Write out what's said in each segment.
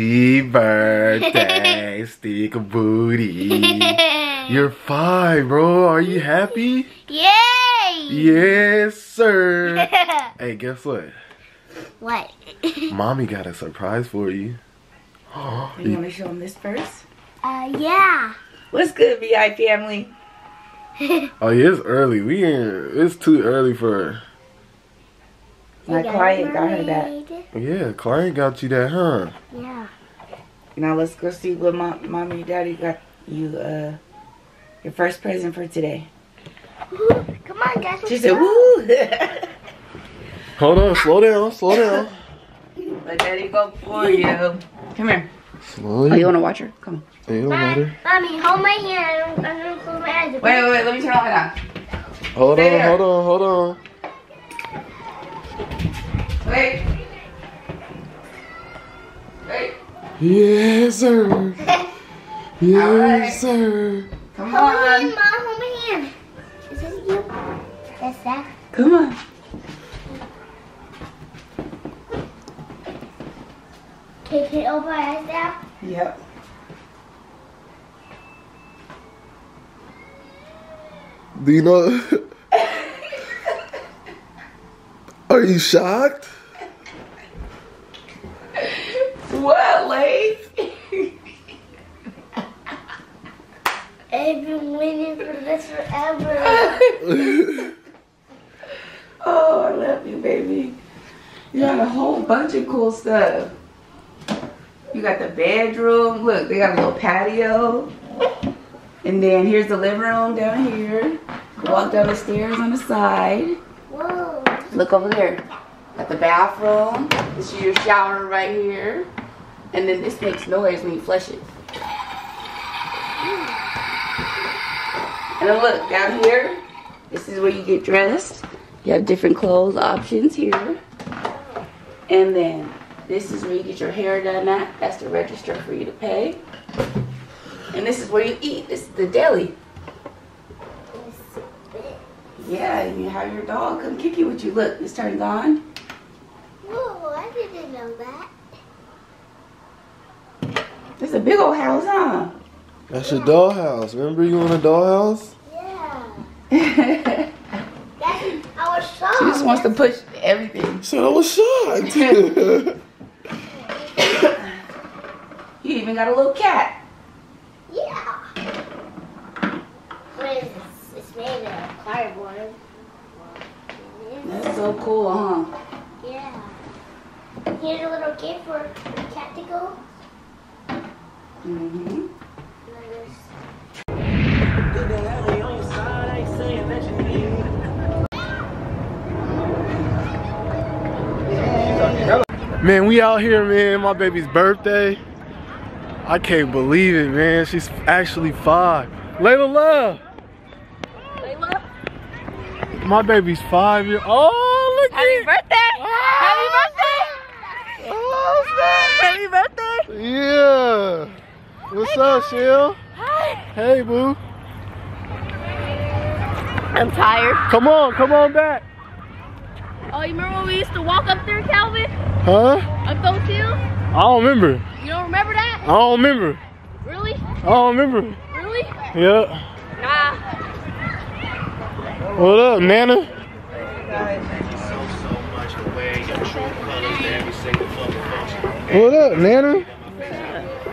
Happy birthday, stick of booty. You're fine, bro. Are you happy? Yay! Yes, sir. hey, guess what? what? Mommy got a surprise for you. You want to show them this first? Uh, yeah. What's good, VI family? Oh, yeah, it's early. We ain't, it's too early for, My client got her that. yeah, client got you that, huh? Yeah. Now let's go see what mom, mommy and daddy got you, uh, your first present for today. Come on, guys. She said, woo! Hold on, slow down, slow down. Let daddy go for you. Come here. Slow Oh, you want to watch her? Come on. It don't matter. Mommy, hold my hand. I'm, I'm gonna close my eyes. Wait, wait, wait. Let me turn on light Hold Stay on, there. hold on, hold on. On. Wait. Wait. Yes, sir. Yes, Alright. sir. Come Hold my hand, on. Mom. Hold my hand. Is this you? That's that. Come on. Okay, can you open my eyes now? Yep. Do you know? Are you shocked? What, Lace? I've been waiting for this forever. Oh, I love you, baby. You got a whole bunch of cool stuff. You got the bedroom. Look, they got a little patio. And then here's the living room down here. Walk down the stairs on the side. Whoa. Look over there. Got the bathroom. This is your shower right here. And then this makes noise when you flush it. And then look down here. This is where you get dressed. You have different clothes options here. And then this is where you get your hair done at. That's the register for you to pay. And this is where you eat. This is the deli. Yeah, you have your dog come kick you with you. Look, this turns on. Whoa, I didn't know that. It's a big old house, huh? That's your dollhouse. Remember you in a dollhouse? Yeah. I was shocked. song. just wants to push everything. So I was shocked. You even got a little cat. Yeah. What is this? It's made of cardboard. That's so cool, huh? Yeah. Here's a little gift for the cat to go. Mm-hmm. man, we out here, man. My baby's birthday. I can't believe it, man. She's actually five. Layla Love. Layla, My baby's five year Oh, look happy at birthday! Oh, Happy birthday! Yeah. What's up, Shell? Hi. Hey, boo. I'm tired. Come on, come on back. Oh, you remember when we used to walk up there, Calvin? Huh? Up those hills? I don't remember. You don't remember that? I don't remember. Really? I don't remember. Really? Yeah. Nah. What up, Nana? What up, Nana?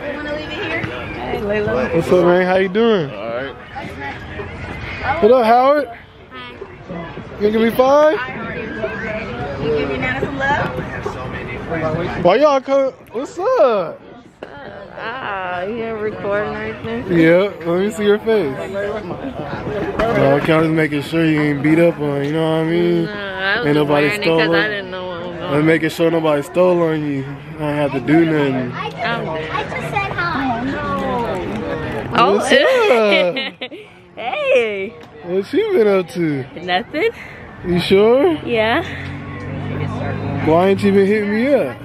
You wanna leave it here? Hey, Layla. What's up, man? How you doing? Alright. What up, Howard? You gonna give me five? You give your nana some love? Why y'all come? What's up? Ah, you are recording everything? Yeah, let me see your face. Uh, kind of making sure you ain't beat up on, you know what I mean? No, I Ain't nobody stole it? I didn't know what was going on. making sure nobody stole on you. I don't have to do nothing. I just, I'm I just said hi. Oh, What's up? hey. What you been up to? Nothing? You sure? Yeah. Why ain't you been hitting me up?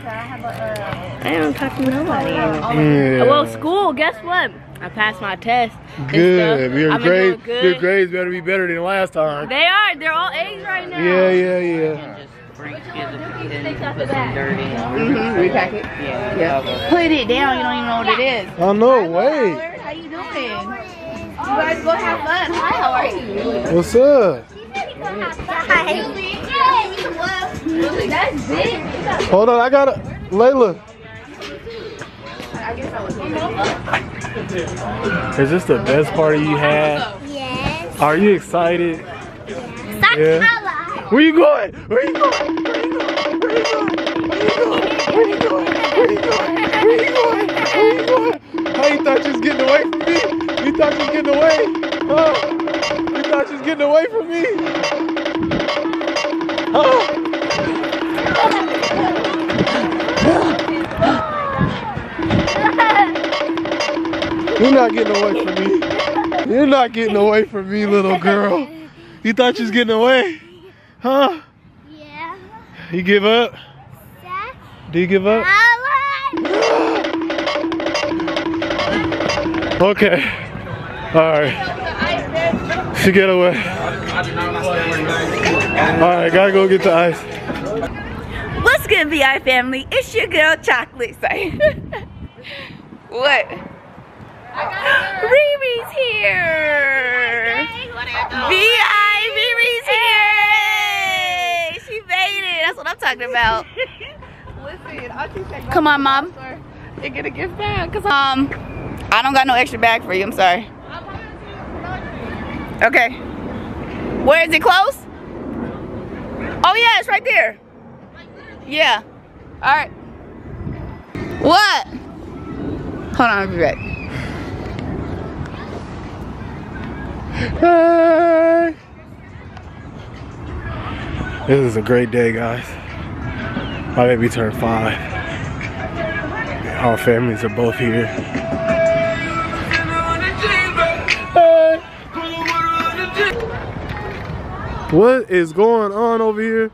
I don't talk to nobody. Yeah. Well, school, guess what? I passed my test. and Good. Your I've grades, doing your good. grades better be better than last time. They are. They're all A's right now. Yeah, yeah, yeah. put some that. dirt in. Mm-hmm. Repack it. Yeah. Yeah. Put it down. You don't even know what it is. Oh no, wait. Tyler, How you doing? You guys go have fun. Hi, how are you? What's up? That's big. Hold on, I gotta. Layla. Is this the best party you had? Yes. Are you excited? Stop Yeah. Where you going? Where you going? Where you going? Where you going? Where you going? Where you going? Where you going? Where you You thought you was getting away from me? You thought you was getting away? Huh? You thought you was getting away from me? Huh? You're not getting away from me. You're not getting away from me, little girl. You thought you was getting away? Huh? Yeah. You give up? Do you give up? Okay. Alright. She get away. Alright, gotta go get the ice. What's good, VI family? It's your girl, Chocolate. Sorry. what? Riri's here. VI, Riri's here. She made it. That's what I'm talking about. Listen, I'll just say Come on, mom. store and get a gift bag. Cause Um, I don't got no extra bag for you. I'm sorry. Okay. Where is it close? Oh yeah, it's right there. Yeah. All right. What? Hold on, I'll be back. This is a great day, guys. My baby turned five. Our families are both here. What is going on over here?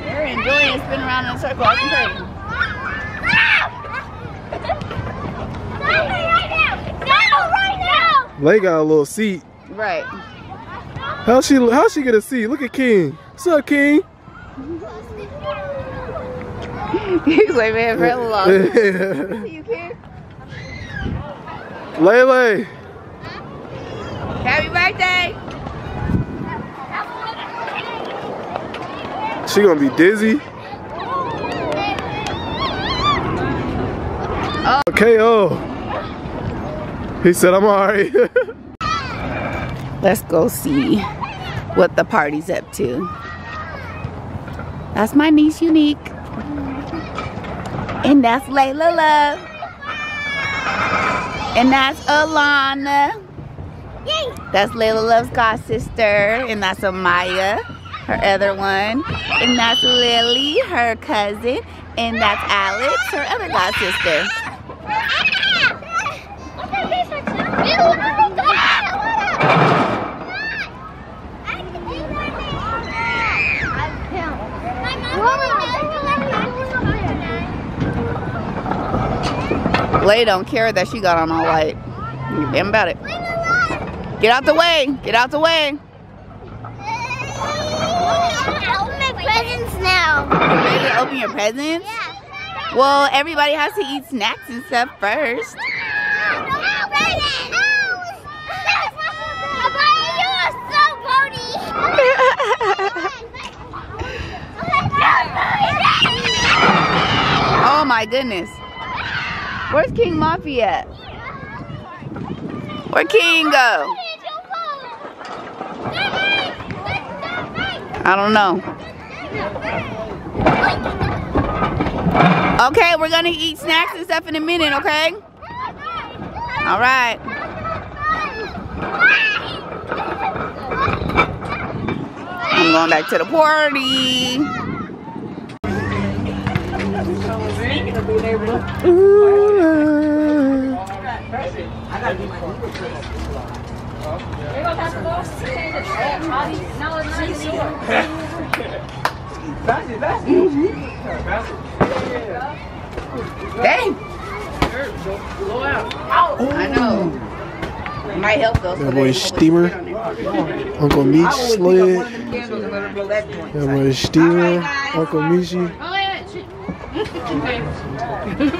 They're enjoying spinning around in a circle. acting crazy. Lay got a little seat. Right. How she how she get a seat? Look at King. What's up, King? He's like, man, for a long. You care? Lele. Happy birthday. She gonna be dizzy. Oh. KO. He said I'm alright. Let's go see what the party's up to. That's my niece, Unique. And that's Layla Love. And that's Alana. That's Layla Love's god sister. And that's Amaya, her other one. And that's Lily, her cousin. And that's Alex, her other god sister. Lay don't care that she got on all white. You damn about it. Get out the way. Get out the way. Open my presents now. Ready to open your presents? Yeah. Well, everybody has to eat snacks and stuff first. Oh my goodness. Where's King Mafia at? Where King go? I don't know. Okay, we're gonna eat snacks and stuff in a minute, okay? All right. I'm going back to the party. Dang. Blow I know. Might help though. That boy Steamer. Uncle Meech slid. That boy Steamer. Uncle Michi. Yeah. shit.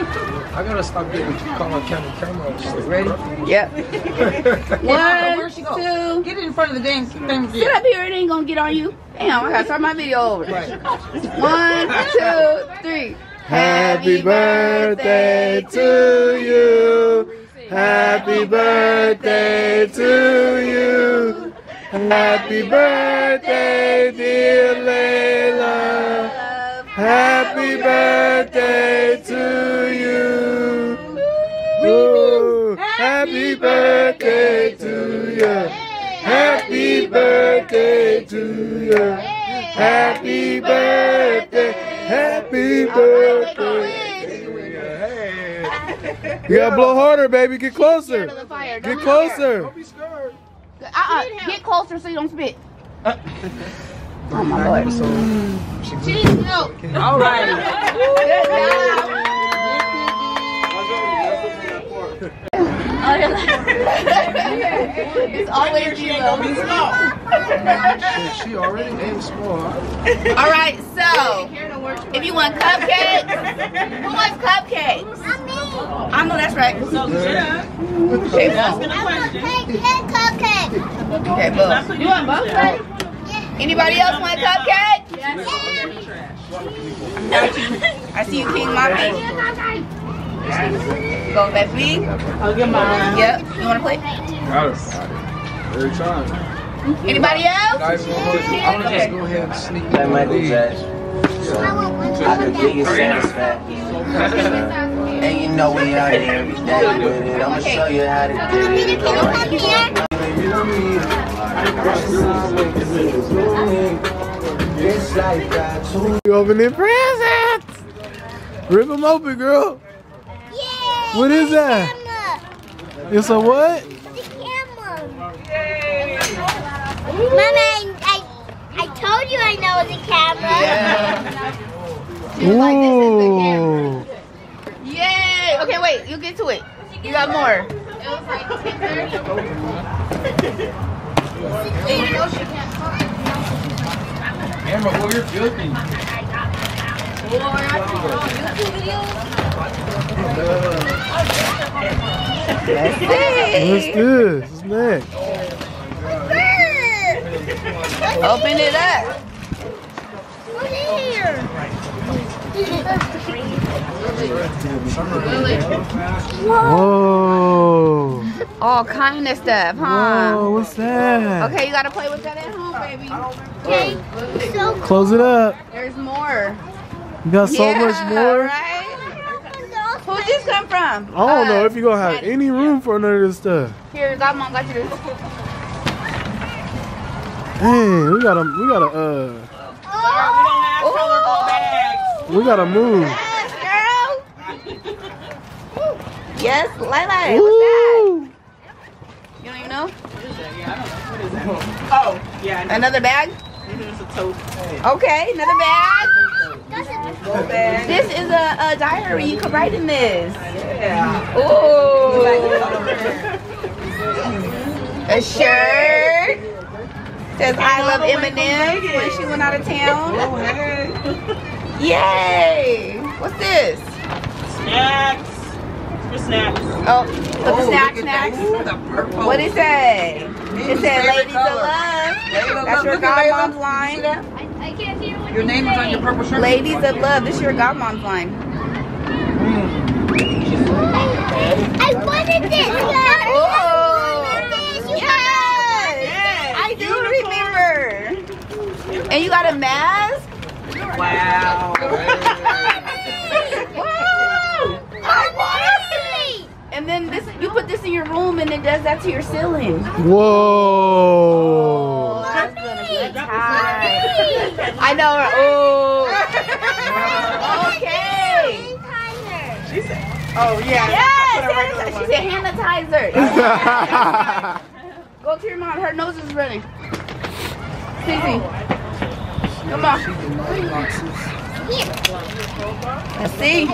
I gotta stop getting caught on camera camera. Ready? Yep. Where'd One, two. Get it in front of the damn thing. Sit up here. It ain't gonna get on you. Damn, I gotta start my video over. One, two, three. Happy birthday to you. Happy birthday to you. Happy birthday, dear Layla. Happy birthday to you. Ooh, happy birthday to you. Happy birthday to you. Happy birthday. Happy birthday. You gotta blow harder, baby. Get closer. To the fire. Get closer. Uh-uh. Get closer so you don't spit. Oh my lord. She needs milk. All right. Good job. it's always you. She already named small. All right, so if you want cupcakes, who wants cupcakes? I know that's right. Okay, boom. Okay, boom. You want both? right? Anybody else want a cupcake? I see you, King Moppy. Go, baby. I'll get mine. Yep. You want to play? Every time. Anybody else? Not even gonna hold you. I'm gonna just go ahead and sneak Like in Michael the lead. Jackson. I the biggest satisfaction. And you know we out here every day with it. I'ma show you how to do it. It's like. You opening presents. Rip them open, girl. What is that? It's a what? Mama, I, I, I told you I know the camera. Yeah. Ooh. Yay! Okay, wait. You get to it. You got more. Camera, oh, you're filthy. What's this? What's next? Open it up. What's in here? Whoa. All kind of stuff, huh? Whoa, what's that? Okay, you gotta play with that at home, baby. Okay, so Close it up. There's more. You got so yeah, much more. Right? Who'd this come from? I don't know Uh, if you're gonna have any room for none of this stuff. Here, Godmom got you this. Dang, we gotta, we gotta, uh, Ooh. We gotta move. Yes, girl. Yes, Lila. What's that? You don't even know? Oh, yeah. Another bag? Mm-hmm, it's a tote. Okay, another bag. Go bag. This is a, a diary. You could write in this. Yeah. Ooh. A shirt. Says I love Eminem when she went out of town. Oh, Oh, hey. Yay! What's this? Snacks. For snacks. Oh, oh look, snack, look at snacks. that. The purple. What it say? It Mimi's said favorite ladies of love. Layla, That's your look at godmom's line. I can't hear what Your name is on your purple shirt. Ladies of love. This your godmom's line. I wanted this. Oh, yes. I do remember. And you got a mask? Wow. Wow. And then this, you put this in your room, and it does that to your ceiling. Whoa. Oh, that's gonna be tight. I know. Oh. Okay. Oh, yeah. Yes. yes. She said sanitizer. Go to your mom. Her nose is running. Cece. Come on. Let's see.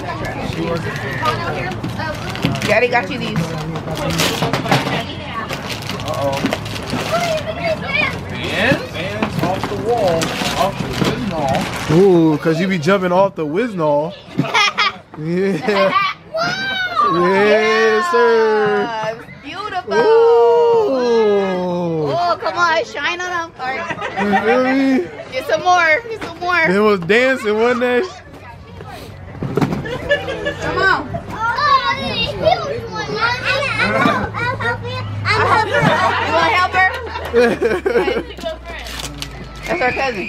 Daddy got you these. Fans off the wall. Ooh, cause you be jumping off the Wiznall. Yeah. Yes, sir. Beautiful. Ooh. Oh, come on, shine on them. All right. You feel me? Get some more. Get some more. It was dancing, wasn't it? Come on. Oh, it's a huge one. I'll help you. I'll help You want to help her? That's our cousin.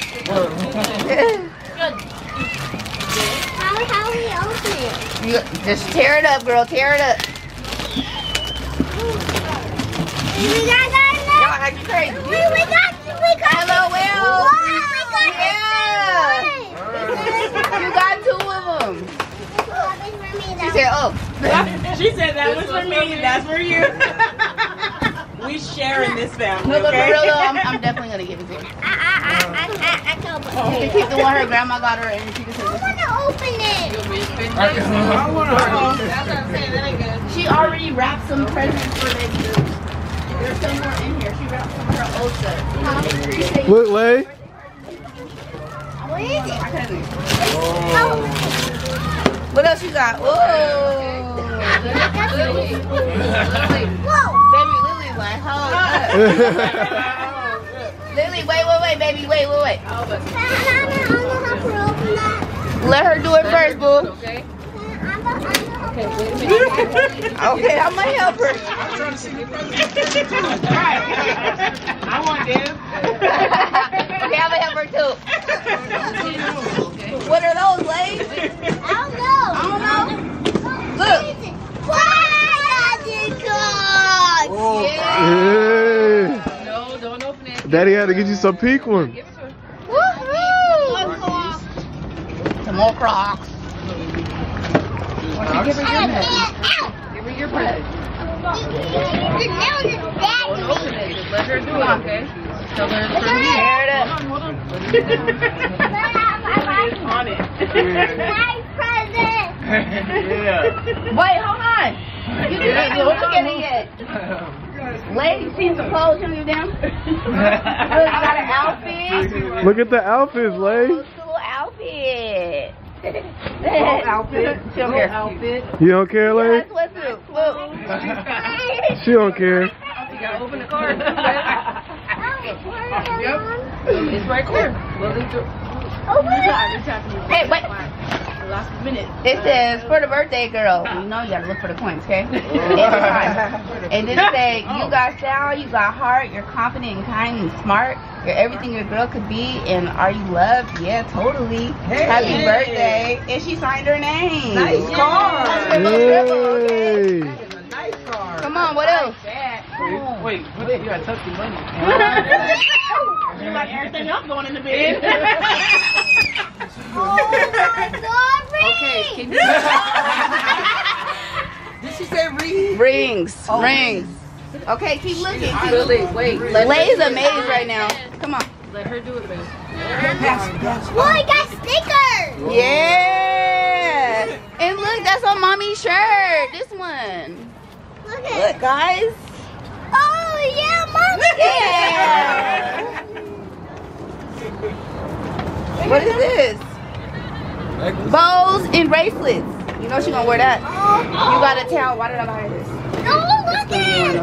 How, how we open it? You, just tear it up, girl. Tear it up. We got that Y'all acting crazy. We, we got, we got. Hello, Will. We got Yeah. You got two of them. She said, oh. She said that was for me. That's for you. we sharing this family. No, but for real though, I'm, I'm definitely going to give it to her. I, I, I, I, I can't open You can keep the one her grandma got her and she can I take want to open it. this. She already wrapped some presents for them. There's some more in here. She wrapped some for her Osa. She said, Look, Lay. What is it? my cousin. Oh, What else you got? Whoa. whoa. Baby Lily's like, hold up. Lily, wait, wait, wait, baby, wait, wait, wait. I don't know how to open that. Let her do it first, boo. I. Okay, I'm gonna help her. I want this. okay, I'm gonna help her too. What are those, Lay? I don't know. I don't know. Look. Yeah. No, don't open it. Daddy had to get you some pink ones. Some more Crocs. Give her your present. Give her your present. Open it. Just let her do it, okay? Tell her it's for me. Tear it up. on it. Wait, hold on. You didn't even look at it yet. Lady, see some clothes on you down? Look, you got an outfit. Look at the outfits, Lay. Cool outfit. Cool outfit. Show here. outfit. You don't care, Lay? That's what's up. She don't care. You gotta open the card. It's right there. Well, it's Hey, wait. last minute. It says for the birthday girl. You know you gotta look for the coins, okay? And then say you got style, you got heart, you're confident and kind and smart. You're everything your girl could be, and are you loved? Yeah, totally. Happy birthday! And she signed her name. Nice card. Yay. Come on, what else? Wait, what you gotta touch the money. you like everything else going in the bed. Oh okay, can you Did she say read? Rings, oh. rings. Okay, keep looking. Keep really wait? Let Lay's a maze right now. Come on. let her do it, babe. Boy, got stickers. Yeah. And look, that's on mommy's shirt. This one. Look Look, guys. Oh, yeah, mommy. Yeah. What is this? Bows and bracelets. You know she gonna wear that. You gotta tell. Why did I buy this? Oh, look at it.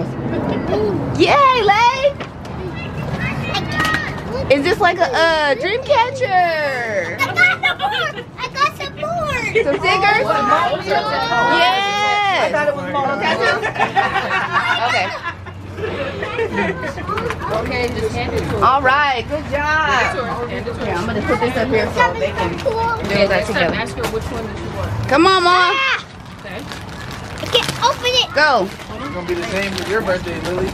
Yay, Lay! Is this like a uh, dream catcher? I got some board. I got some board. Some stickers? Yes. I thought it was more. Okay. Okay, just hand it to her. All right. Good job. Hand it to her. Here, I'm gonna put this up here so they can do Okay, that next time, together. ask her which one did you want. Come on, mom. Okay. I can't open it. Go. It's gonna be the same with your birthday, Lily.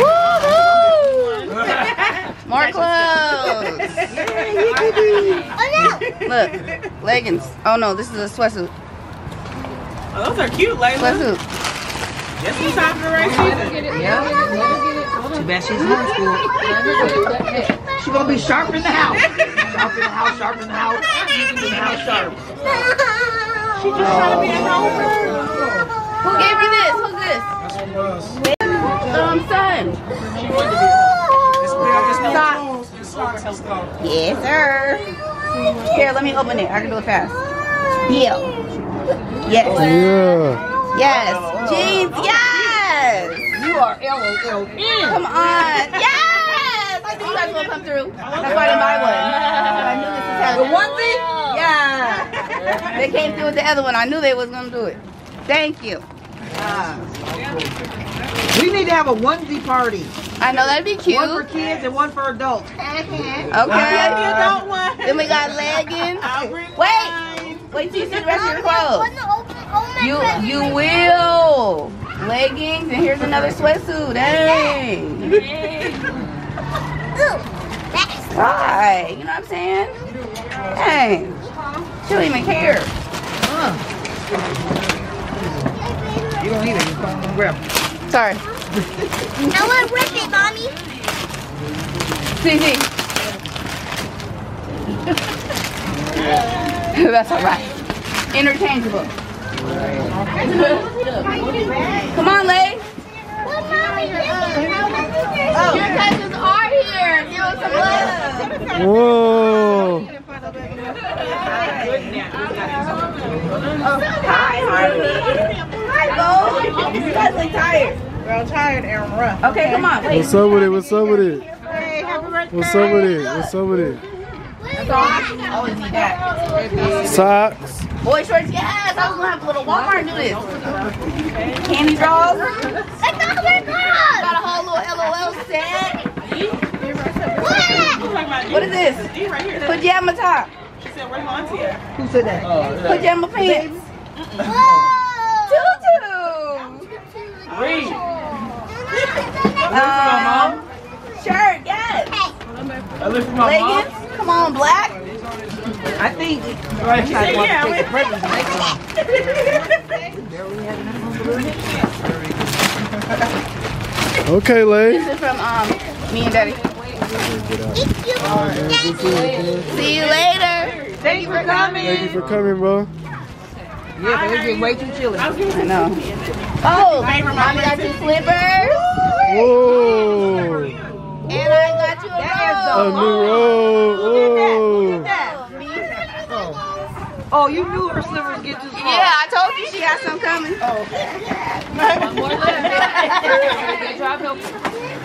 Woohoo! More clothes. Oh, no. Look, leggings. Oh no, this is a sweatsuit. Oh, those are cute, Layla. Sweatsuit. Just in time for the race her season. get it. Let her get it. Let her get it. Hold on. Too bad she's homeschooled. Let her get it. Let- hey, She's gonna be sharp in the house. Sharp in the house, sharp in the house. In the house, sharp. She just trying to be a helper. Who gave you this? Who's this? That's from us. Um, son. It's big, I just know Socks. clothes. It's socks. Yes, sir. Here, let me open it. I can do it fast. Yeah. Yes. Yeah. Yes. Jeans, oh, yes. You are LOL. Come on. Yes. I knew you guys were going to come through. That's why I didn't buy one. I knew this was The happening. one thing? Yeah. They came through with the other one. I knew they was going to do it. Thank you. We need to have a onesie party. I know that'd be cute. One for kids and one for adults. Okay. don't. Then we got leggings. Wait. Wait till you see the rest of your clothes. Oh you you will. Leggings and here's another sweatsuit. Dang. Right. You know what I'm saying? Dang. She don't even care. You don't need it. You can't grab it. Sorry. I want to rip it, mommy. See, see. That's all right. Interchangeable. Come on, Lay. What, mommy? Your cousins are here. Give us some love. Whoa. Hi, Harmony. Hi, Bo. You guys look tired. Girl, tired and rough. Okay, come on. Wait. What's up with it? What's up with it? Hey, happy birthday. What's up with it? What's up with it? Always need that. Socks. Boy shorts, yes. I was gonna have to go to Walmart do this. Candy draws. That's not my girl. Got a whole little LOL set. What? What is this? Pajama top. Who said that? Pajama pants. Whoa. Tutu. Um, shirt, yes. Leggings. Come on, black. I think right. you guys want to take a present next one. Okay, Lay. This is from um me and Daddy. See you later. Thank you for coming. Thank you for coming, bro. Yeah, but it's getting way too chilly. I know. Oh, mommy got you slippers, Whoa. and I got you a A robe. new road. Whoa. Oh, you knew her slippers get too small. Yeah, I told you she got some coming. Oh. One more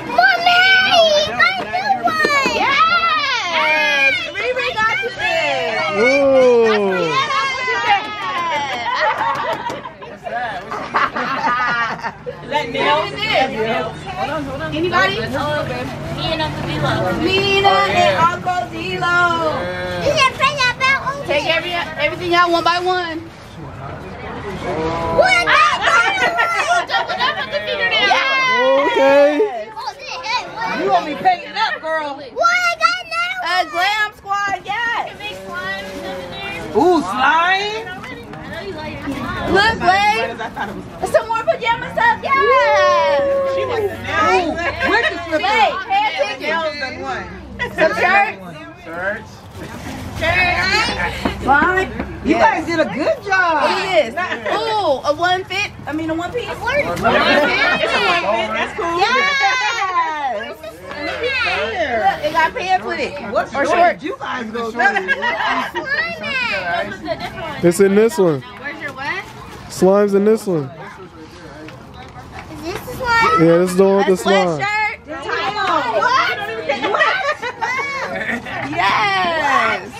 Mommy, my new one. Yes. Riri got you this. Whoa. Anybody? Me and Uncle D-Lo. Nina and Uncle D-Lo. Take every everything out one by one. What? Double up with the fingernail. Okay. You want me paying up, girl? A glam squad, yes. Big slimes over there. Ooh, slime. I know you like your slime. Look, Blake. Some more pajama stuff, yes. Ooh, with the slippers. Blake, pay attention. Some shirts. Shirts. Slime. You guys did a good job. at this. Ooh, a one fit. I mean, a one piece. It's a one fit. That's cool. Yes. Look, it got pants with it. What or store shorts. did you guys go to? What's the different one? It's in this one. Where's your what? Slime's in this one. Yeah, this is the one with A the slime. sweatshirt. Yes.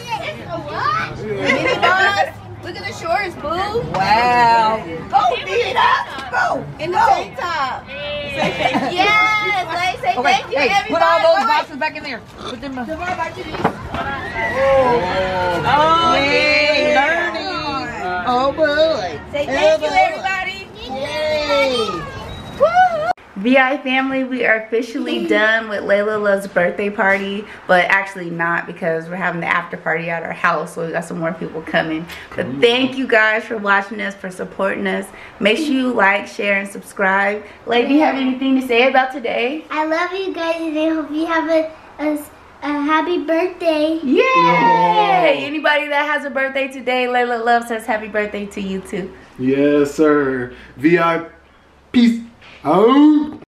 Mini boss. Look at the shorts, boo. Wow. Go beat it up. Go. In the tank top. Yes. Like, say Okay, thank you, hey, everybody. put all those Wait, wait. boxes back in there. Put them. uh, Devon, back to these. Oh, yay, learning. Oh, boy. Say thank you, everybody. Yay. VI family, we are officially done with Layla Love's birthday party, but actually not because we're having the after party at our house, so we got some more people coming. But thank you guys for watching us, for supporting us. Make sure you like, share, and subscribe. Lay, do you have anything to say about today? I love you guys and I hope you have a, a, a happy birthday. Yay! Anybody that has a birthday today, Layla Love says happy birthday to you too. Yes, sir. VI. Peace out.